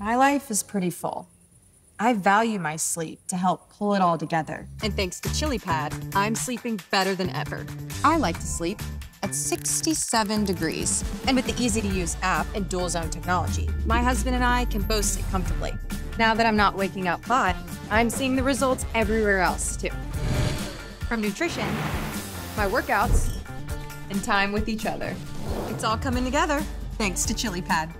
My life is pretty full. I value my sleep to help pull it all together. And thanks to Chilipad, I'm sleeping better than ever. I like to sleep at 67 degrees. And with the easy to use app and dual zone technology, my husband and I can both sleep comfortably. Now that I'm not waking up hot, I'm seeing the results everywhere else too. From nutrition, my workouts, and time with each other. It's all coming together thanks to Chilipad.